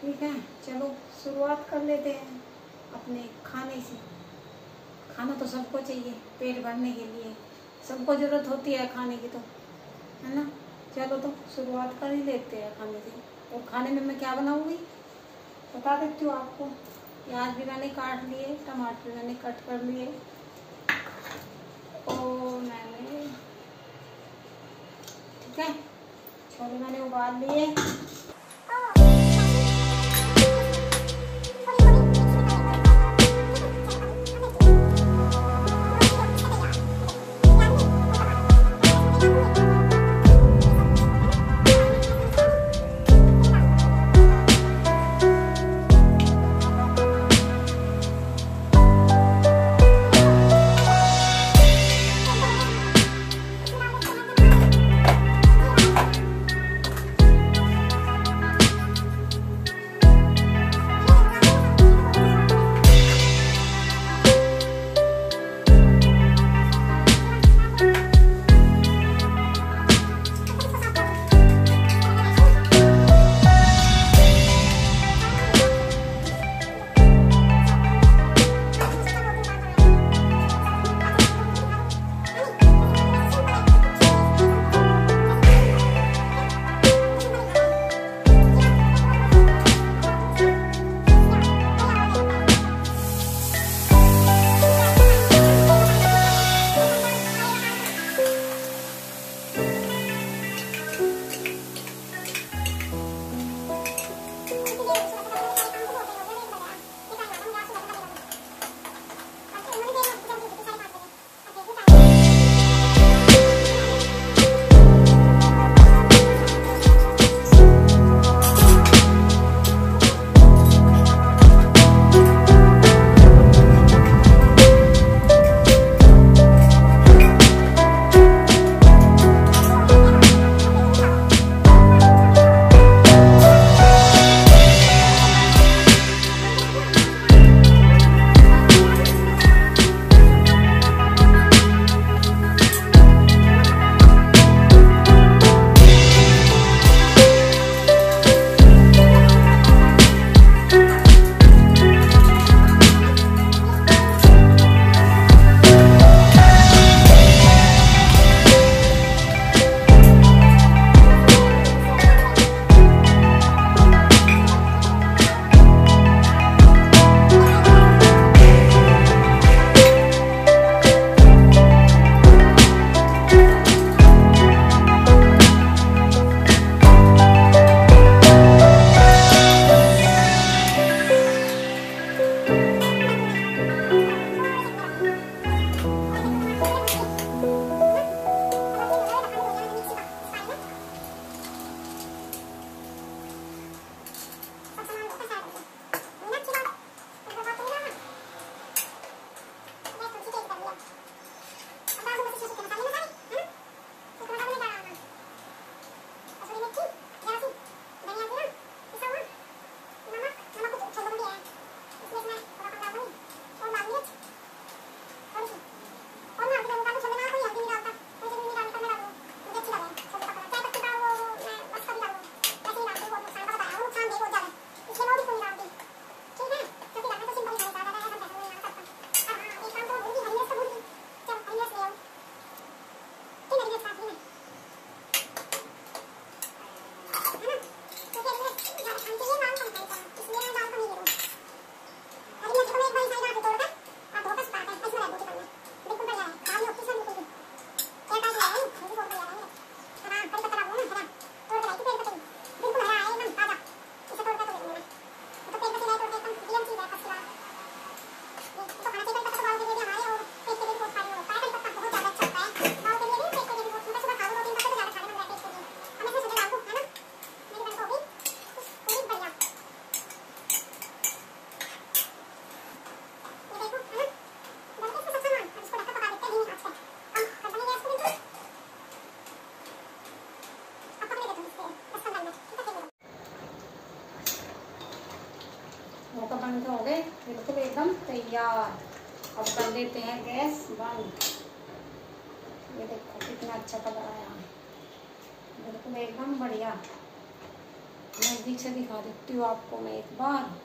ठीक है, चलो शुरुआत कर लेते हैं अपने खाने से। खाना तो सबको चाहिए, पेट भरने के लिए। सबको ज़रूरत होती है खाने की तो है ना? चलो तो शुरुआत कर ही लेते हैं खाने से। और खाने में मैं क्या बनाऊँगी? बता देती हूँ आपको। प्याज भी मैंने काट लिए, टमाटर मैंने कट कर लिए। और मैंने ठीक है छोले मैंने उबाल लिए के हो गए। बिल्कुल एकदम तैयार। अब कर देते हैं गैस बंद। ये देखो कितना अच्छा कलर आया। बिल्कुल एकदम बढ़िया। नज़दीक से दिखा देती हूँ आपको मैं एक बार।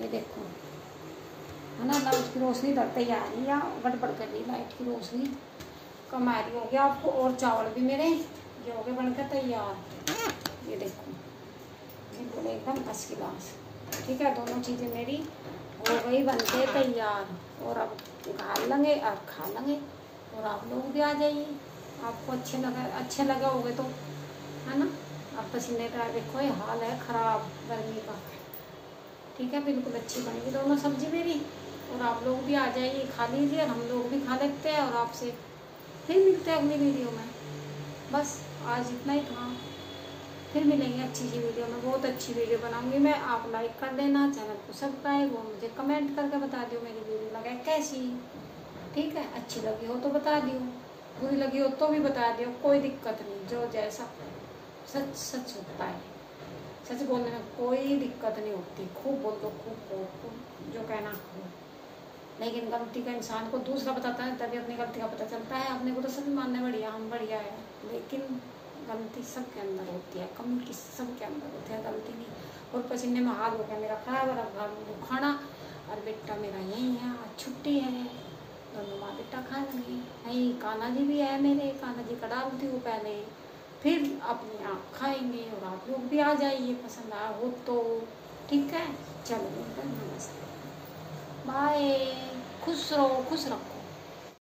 ये देखो। है ना, लाइट की रोशनी तैयार ही या गड़बड़ कर रही लाइट की रोशनी। कम आ रही होगी आपको और चावल भी मेरे। ये हो गए बनकर तैयार। ये देखो। बिल्कुल एकदम फ़र्स्ट क्लास ठीक है, दोनों चीज़ें मेरी। हो गई बनके तैयार। और अब खा लेंगे और खा लेंगे। और आप लोग भी आ जाइए। आपको अच्छे लगे अच्छे लगे होगे तो है ना? अब पसीने का देखो, ये हाल है ख़राब गर्मी का। ठीक है, बिल्कुल अच्छी बनेगी दोनों सब्ज़ी मेरी। और आप लोग भी आ जाइए, खा लीजिए, और हम लोग भी खा लेते हैं। और आपसे फिर मिलते हैं अगली वीडियो में। बस, आज इतना ही था। फिर मिलेंगे अच्छी सी वीडियो में, बहुत अच्छी वीडियो बनाऊँगी मैं। आप लाइक कर देना चैनल को सब्सक्राइब और मुझे कमेंट करके बता दियो मेरी वीडियो लगे कैसी। ठीक है? अच्छी लगी हो तो बता दियो, बुरी लगी हो तो भी बता दियो, कोई दिक्कत नहीं, जो जैसा सच सच होता है। सच बोलने में कोई दिक्कत नहीं होती, खूब बोल दो, खूब बोल खूब जो कहना खूब लेकिन गलती का इंसान को दूसरा बताता है, तभी अपनी गलती का पता चलता है। अपने को तो सब मानने बढ़िया हम बढ़िया है, लेकिन गलती सबके अंदर होती है, कमी किस सबके अंदर होती है, गलती नहीं। और पसीने में हाथ गया, मेरा खराब है अब खाना, और बेटा मेरा यही है, आज छुट्टी है। दोनों माँ बेटा खा लेंगे नहीं काना जी भी है मेरे काना जी का डालती हूँ पहले। फिर अपने आप खाएँगे, और आप लोग भी आ जाइए, पसंद आया हो तो। ठीक है? चलो नमस्ते। बाय। खुश रहो, खुश रखो।